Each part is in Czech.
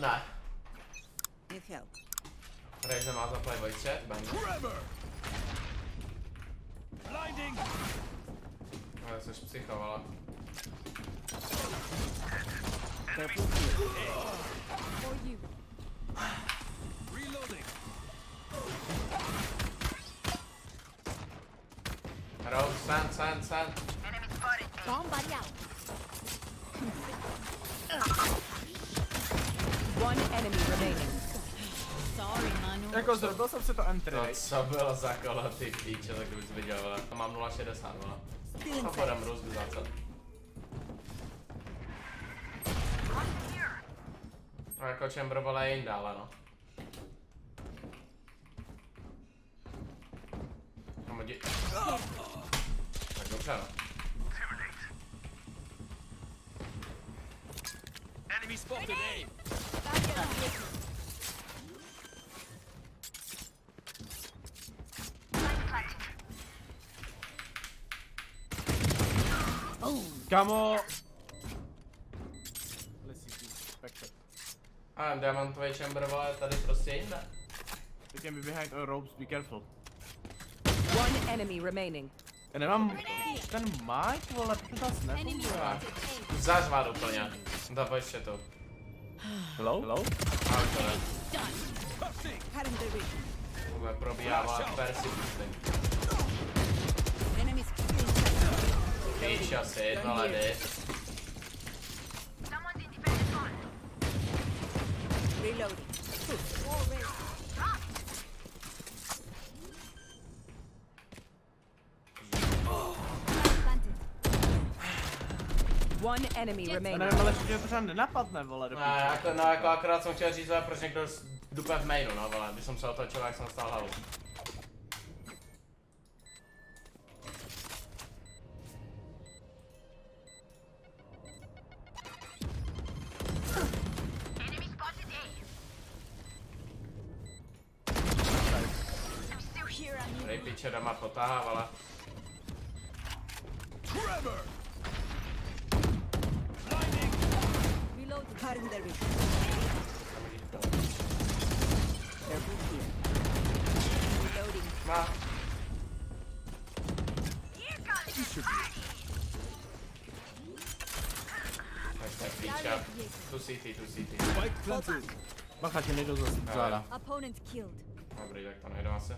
No. Need help. Raise them out Ale coś psychowało. For sand, sand, sand. Bomb body out. Jako zrobil jsem si to entry, viď? co bylo za kolo ty píče, tak bys viděl, vole. Mám 0,60, vole. A podám rozgu za co. No jako Chamber vole je jinde, ale no. Kam jdi? Tak dobře no. Enemy spotted A. Kamo... Lesíky, Spectre. A diamantový Chamber vole tady prostě jinde. They can be behind our ropes, be careful. One enemy remaining. Já nemám ten mic, vole, to Enemy nefunguje. Zařvád úplně. Dávej ještě to. Hello? Hello? Come proviamo a perseguire. Finisce a sedno la. Reloading. Enemy remaining. nevím, ale ještě pořád nenapadne, vole, do Ne, jako, no, jako akorát jsem chtěl říct, proč někdo dupe v mainu, no vole, když jsem se otočil, jak jsem stál hlavu. Tady piče doma potahávala. Trevor. Cutting the vision. Careful here. Reloading. Má. Tu tu. Spike planted. Bacha, ti nejdou zase záda. Opponent killed. Dobrý, tak to nejde asi.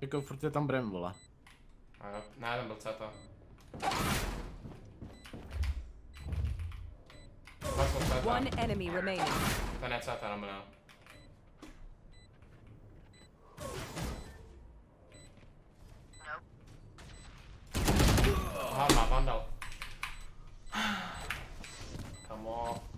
Jako furt je tam Brem, vole. A jo, ne, ten byl CT. One enemy remaining. I'm gonna. Nope. Come on.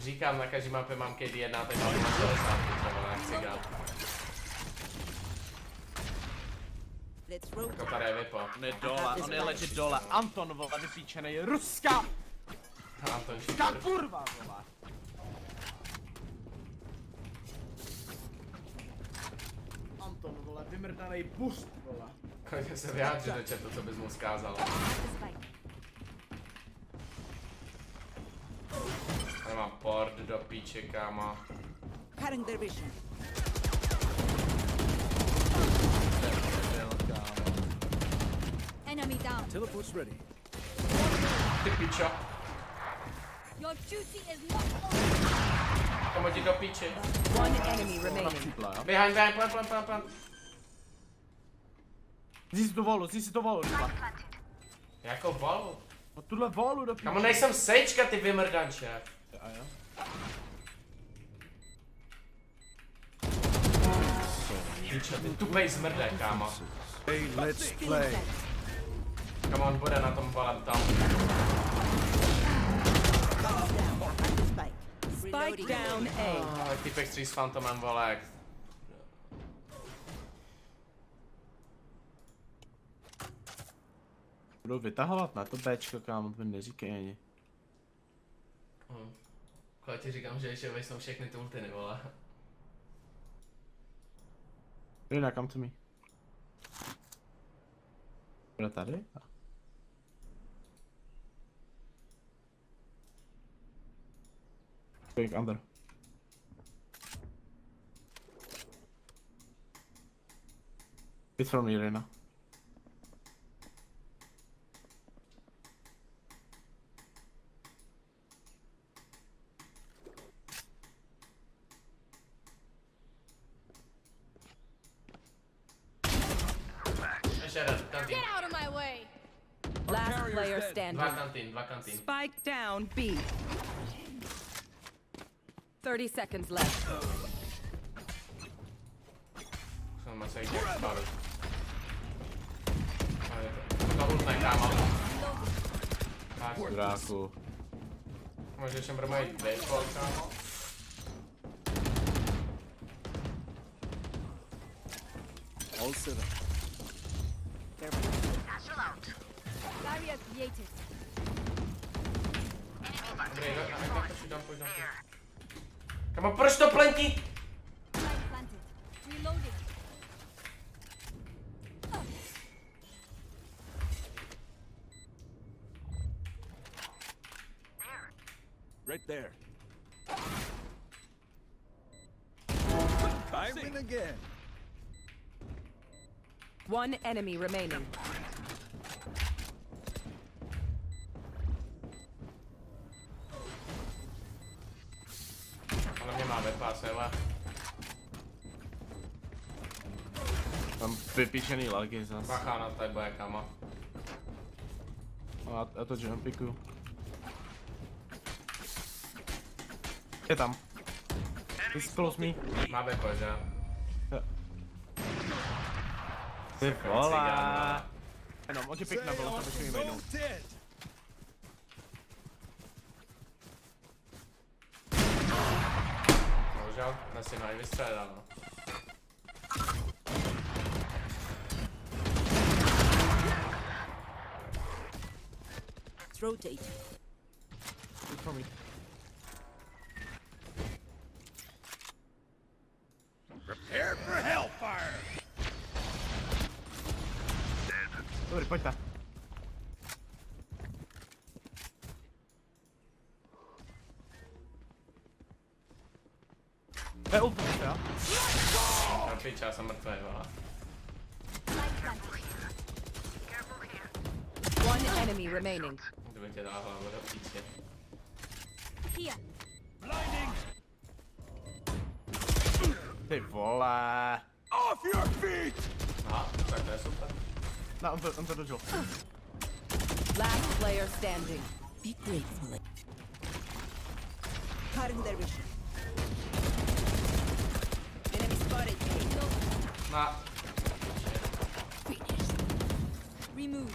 Říkám, na každý mapě mám KD1, teď mám 60, třeba nechci hrát. Je vypo. On je dole, on je legit dole. Anton, vole, vypíčenej. Ruska! Anton Ta Šíper. kurva, vole. Anton, vole, vymrdanej bust, vole. Kolik se vyjádřit do chatu, co bys mu zkázal. Do píče, kámo. Cutting the vision. Enemy down. Teleport's ready. Ty píčo. Your duty is not over. Komu ti do. One enemy remaining. jo. Behind, behind, plant, plant, plant, plant. Zí si tu volu, zí si tu volu, rychle. Jako vol. No tuhle volu do píče. Kamo nejsem sejčka, ty vymrdanče. A jo? Ty tupej zmrde, kámo. Hey, let's play. Kamo on bude na tom volem tam. Spike. Down A. Oh, typek stří s Phantomem, vole. Budou vytahovat na to Bčko, kámo, to mi neříkej ani. Hm. Kolik ti říkám, že ještě vejsnou všechny ty ultiny, vole. Rina, come to me. Bude tady? Going under. It's from me, Rina. Canteen. Get out of my way. Our Last player standing. Canteen, canteen. Spike down B. 30 seconds left. Draco. Mas eu sempre mais 10 colocar. All set. Careful. Satchel out. Barrier created. Okay, no, I got push down. Come on, push the plenty! Right there. Byron again. One enemy remaining. Ale mě má vypás, ale. Mám vypíšený lagy zas. Bacha na tebe, kámo. A já to jumpiku. Je tam. He's close me. Má vypás, že? Ty vole. Jenom, on tě pikne, bylo to bych jméno. All dead. Bohužel, dnes si mají vystřeláno. Rotate. Dobrý, pojďte. To je úplně, jo? Na pič, já jsem mrtvý, vole. Light planted. One enemy remaining. Kdyby tě dala hlavu do píče. Here. Blinding. Ty vole. Off your feet. Aha, tak to je super. 나 은별 은별로 줘. Last player standing. Be grateful. Karim Dervish. Enemy spotted. No. 나. Finish. Remove.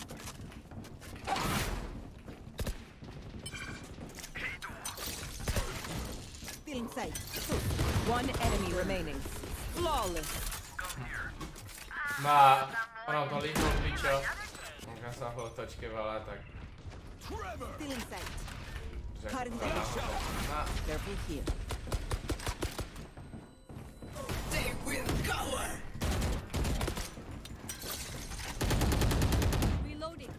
Still inside. One enemy remaining. Flawless. 나. Ano, to líbilo pičo. Možná sa ho otočke veľa, tak... Pardon me. Careful here. They will cover. Reloading.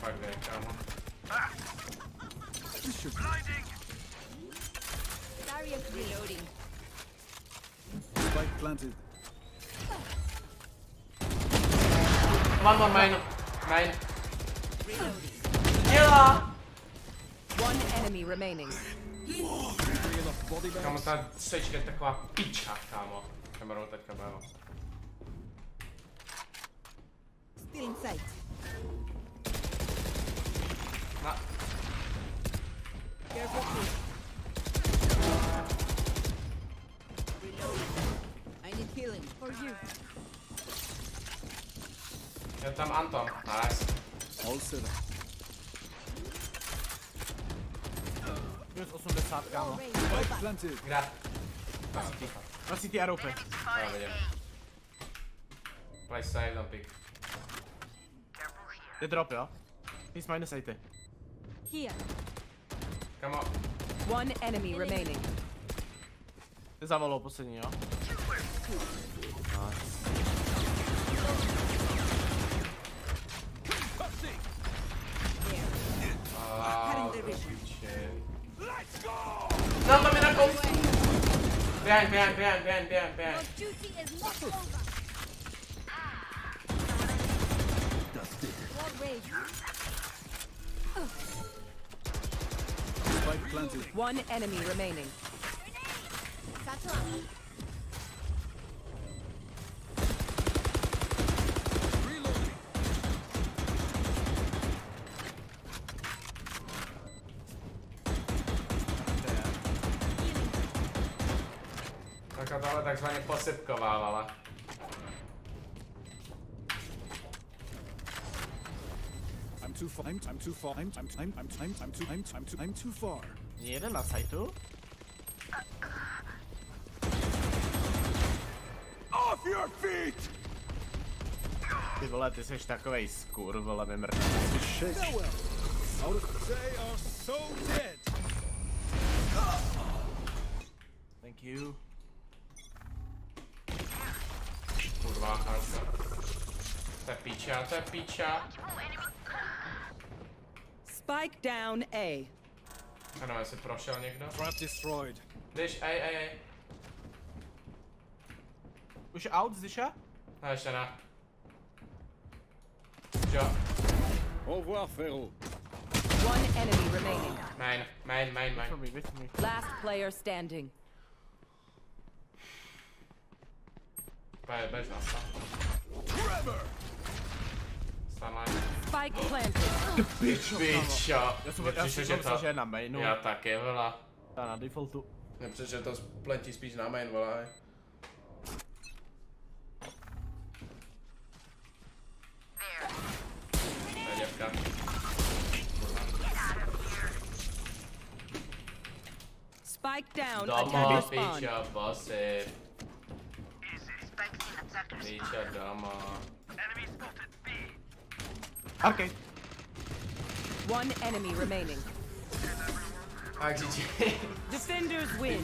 Fuck that, come on. Ah. Blinding. Barrier reloading. Spike planted. One more main. Main. Dělá! One enemy remaining. Bring enough body Kámo, bags. ta sečka je taková piča, kámo. Kamerou teďka bylo. Still in sight. Na, Careful here. I need healing. For you. Je tam Anton. Nice. Up. Minus 80, kámo. Planted. Kde? Na CT. Na CT a rope. Já vidím. Play safe, don't pick. Je drop, jo? He's minus 80. Here. Kamo, One enemy remaining. Ty zavolou poslední, jo? aaa, No, no, mira cómo. Vean, vean, vean, vean, vean, vean. One enemy remaining. Taká tohle takzvaně posypkovávala. I'm too far. I'm, I'm too far. I'm, I'm, I'm, I'm, I'm, I'm too, I'm, I'm too, I'm too far. Je jeden na sajtu? Off your feet! Ty vole, ty jsi takovej skur, vole, mi of they are so dead. Thank you. Kurva, Hanka. To je píča, to je píča. Spike down A. Ano, jestli prošel někdo. Trap destroyed. Když, ej, ej, ej. Už je out, Zisha? No, ještě ne. Jo, Au revoir, Ferro. One enemy remaining. main, main, main, For main. me, wait for me. Last player standing. Be, bez! Starline. Spike planted. Piča. Já jsem, Mně já přišlo, jsem že myslel, to... že je na mainu. Já taky, vole. Ta na defaultu. Přišlo, že to pletí spíš na main, je děvka. Spike down. Doma, Attacker Enemy spotted B. Okay. One enemy remaining. Ah, GG. Defenders win.